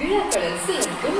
விழாக்களில் சிலருக்கு மியூசிக்